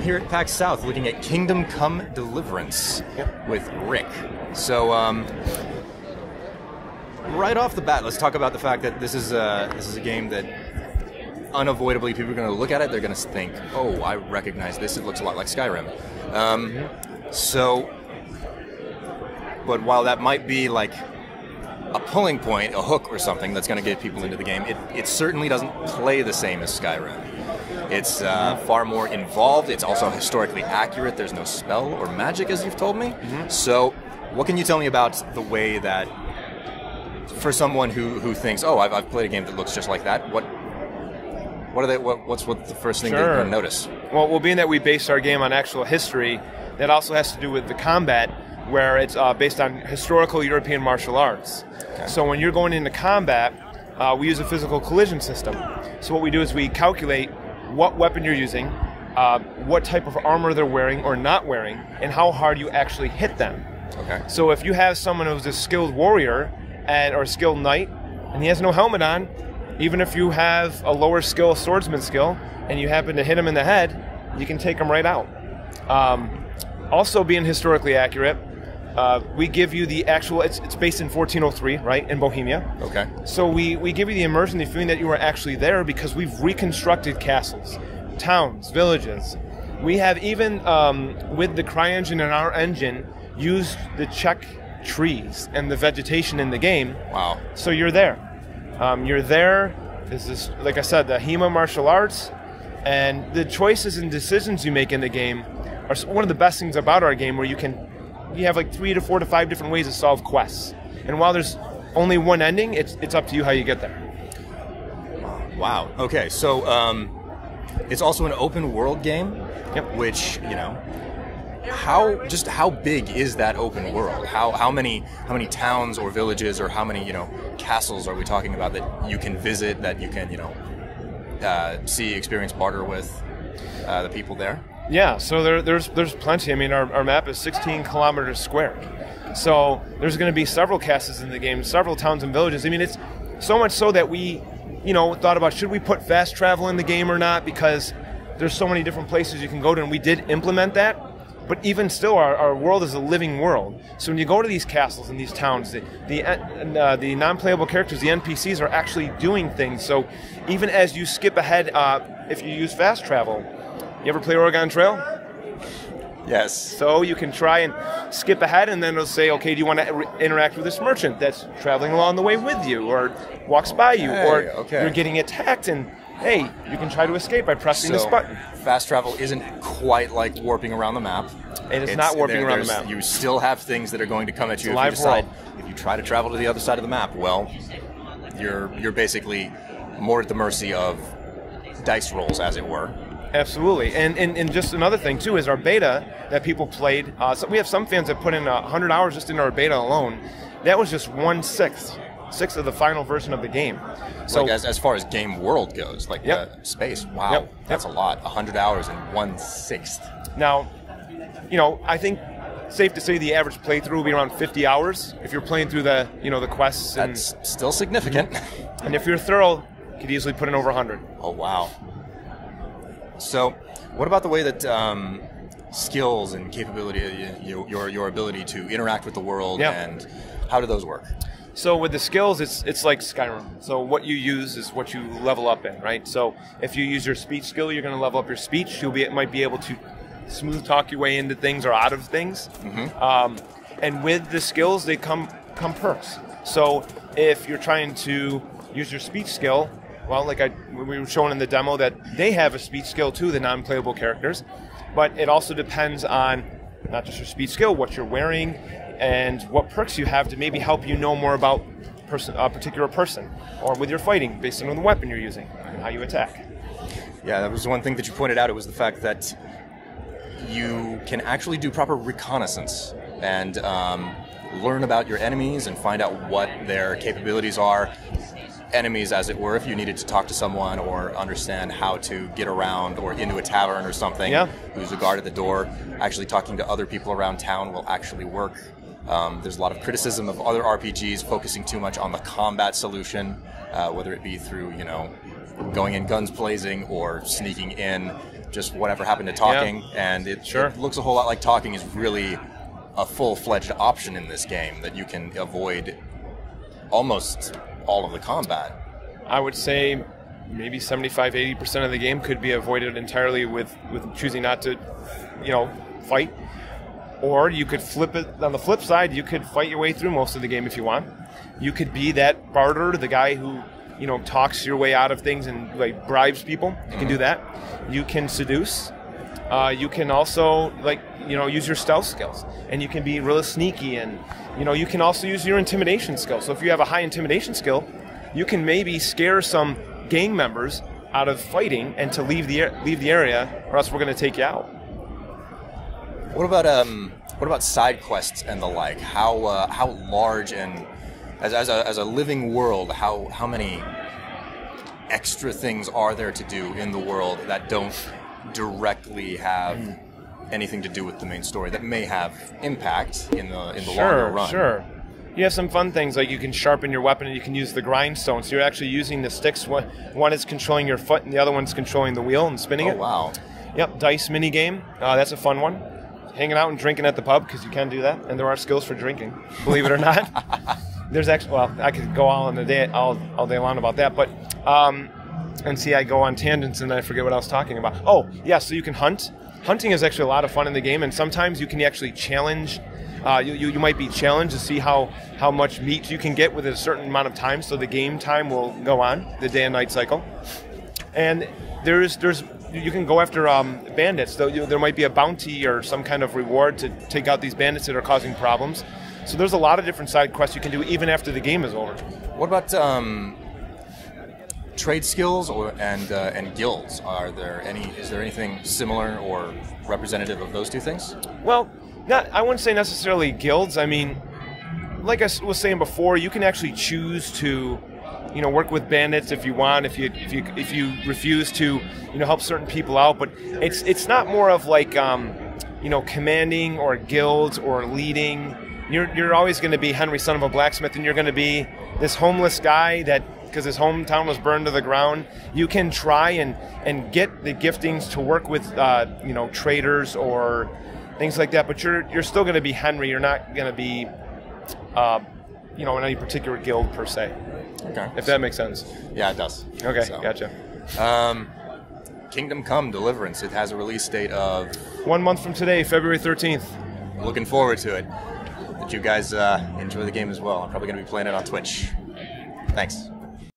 here at PAX South looking at Kingdom Come Deliverance with Rick. So, um, right off the bat, let's talk about the fact that this is a, this is a game that unavoidably people are going to look at it. They're going to think, "Oh, I recognize this. It looks a lot like Skyrim." Um, so, but while that might be like a pulling point, a hook or something that's going to get people into the game, it, it certainly doesn't play the same as Skyrim. It's uh, far more involved. It's also historically accurate. There's no spell or magic, as you've told me. So, what can you tell me about the way that, for someone who, who thinks, "Oh, I've, I've played a game that looks just like that," what what are they? What, what's what the first thing they're going to notice? Well, well, being that we base our game on actual history, that also has to do with the combat, where it's uh, based on historical European martial arts. So when you're going into combat, uh, we use a physical collision system. So what we do is we calculate what weapon you're using, uh, what type of armor they're wearing or not wearing, and how hard you actually hit them. Okay. So if you have someone who's a skilled warrior and or a skilled knight, and he has no helmet on, even if you have a lower skill swordsman skill, and you happen to hit him in the head, you can take him right out. Um, also, being historically accurate, uh, we give you the actual. It's, it's based in 1403, right, in Bohemia. Okay. So we, we give you the immersion, the feeling that you were actually there because we've reconstructed castles, towns, villages. We have even, um, with the CryEngine and our engine, used the Czech trees and the vegetation in the game. Wow. So you're there. Um, you're there. This is, like I said, the HEMA martial arts, and the choices and decisions you make in the game are one of the best things about our game, where you can, you have like three to four to five different ways to solve quests. And while there's only one ending, it's it's up to you how you get there. Wow. Okay, so um, it's also an open world game, Yep. which you know, how just how big is that open world? How how many how many towns or villages or how many you know castles are we talking about that you can visit that you can you know uh, see, experience, barter with uh, the people there? Yeah, so there, there's there's plenty. I mean, our, our map is 16 kilometers square, so there's going to be several castles in the game, several towns and villages. I mean, it's so much so that we, you know, thought about should we put fast travel in the game or not because there's so many different places you can go to, and we did implement that. But even still, our, our world is a living world. So when you go to these castles and these towns, the the, uh, the non-playable characters, the NPCs, are actually doing things. So even as you skip ahead, uh, if you use fast travel, you ever play Oregon Trail? Yes. So you can try and skip ahead, and then it'll say, okay, do you want to re- interact with this merchant that's traveling along the way with you, or walks by you, Hey, or okay. you're getting attacked, and hey, you can try to escape by pressing this button. fast travel isn't quite like warping around the map. It is It's- not warping there- around the map. You still have things that are going to come at you a if live you decide. world. If you try to travel to the other side of the map, well, you're you're basically more at the mercy of dice rolls, as it were. Absolutely, and, and and just another thing too is our beta that people played. Uh, so we have some fans that put in hundred hours just in our beta alone. That was just one sixth, sixth of the final version of the game. So like as, as far as game world goes, like Yep. uh, space. Wow, Yep. that's a lot. hundred hours in one sixth. Now, you know, I think safe to say the average playthrough will be around 50 hours if you're playing through the, you know, the quests. And, That's still significant. and if you're thorough, you could easily put in over 100. oh wow. So, what about the way that um, skills and capability, y- your, your your ability to interact with the world, Yeah. and how do those work? So with the skills, it's it's like Skyrim. So what you use is what you level up in, right? So if you use your speech skill, you're going to level up your speech. You'll be might be able to smooth talk your way into things or out of things. Um, and with the skills, they come come perks. So if you're trying to use your speech skill, well, like I we were shown in the demo that they have a speech skill too, the non-playable characters, but it also depends on not just your speech skill, what you're wearing, and what perks you have to maybe help you know more about person, a particular person, or with your fighting based on the weapon you're using and how you attack. Yeah, that was one thing that you pointed out. It was the fact that you can actually do proper reconnaissance and um, learn about your enemies and find out what their capabilities are. Enemies, as it were, if you needed to talk to someone or understand how to get around or into a tavern or something, Yeah. who's a guard at the door, actually talking to other people around town will actually work. Um, there's a lot of criticism of other RPGs focusing too much on the combat solution, uh, whether it be through, you know, going in guns blazing or sneaking in just whatever happened to talking, and it, Sure. it looks a whole lot like talking is really a full-fledged option in this game that you can avoid almost all of the combat. I would say maybe 75 80% of the game could be avoided entirely with, with choosing not to, you know, fight. Or you could flip it on the flip side, you could fight your way through most of the game if you want. You could be that barter, the guy who, you know, talks your way out of things and like bribes people. You can do that. You can seduce. Uh, you can also like you know use your stealth skills, and you can be really sneaky, and you know you can also use your intimidation skill. So if you have a high intimidation skill, you can maybe scare some gang members out of fighting and to leave the leave the area, or else we're going to take you out. What about um, what about side quests and the like? How uh, how large and as, as, a, as a living world, how how many extra things are there to do in the world that don't directly have anything to do with the main story that may have impact in the in the longer run? sure. You have some fun things like you can sharpen your weapon and you can use the grindstone. So you're actually using the sticks. One, one is controlling your foot, and the other one's controlling the wheel and spinning it. Oh it. wow! Yep, dice mini game. Uh, that's a fun one. Hanging out and drinking at the pub because you can do that, and there are skills for drinking. Believe it or not, there's actually. Well, I could go all in the day, all, all day long about that, but um, and see, I go on tangents and I forget what I was talking about. Oh, yeah, so you can hunt. Hunting is actually a lot of fun in the game, and sometimes you can actually challenge. Uh, you, you, you might be challenged to see how, how much meat you can get within a certain amount of time, so the game time will go on, the day and night cycle and there's there's you can go after um, bandits. Though you, there might be a bounty or some kind of reward to take out these bandits that are causing problems. So there's a lot of different side quests you can do even after the game is over. What about um, trade skills or and uh, and guilds? Are there any? Is there anything similar or representative of those two things? Well, not I wouldn't say necessarily guilds. I mean, like I was saying before, you can actually choose to, you know, work with bandits if you want. If you if you if you refuse to, you know, help certain people out. But it's it's not more of like, um, you know, commanding or guilds or leading. You're you're always going to be Henry, son of a blacksmith, and you're going to be this homeless guy that because his hometown was burned to the ground. You can try and and get the giftings to work with, uh, you know, traders or things like that. But you're you're still going to be Henry. You're not going to be uh, you know, in any particular guild per se, Okay. if that makes sense. yeah, it does. Okay, So, gotcha. Um, Kingdom Come Deliverance. It has a release date of. One month from today, February 13th. Looking forward to it. That you guys uh, enjoy the game as well. I'm probably going to be playing it on Twitch. Thanks.